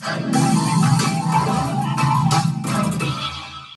Bye.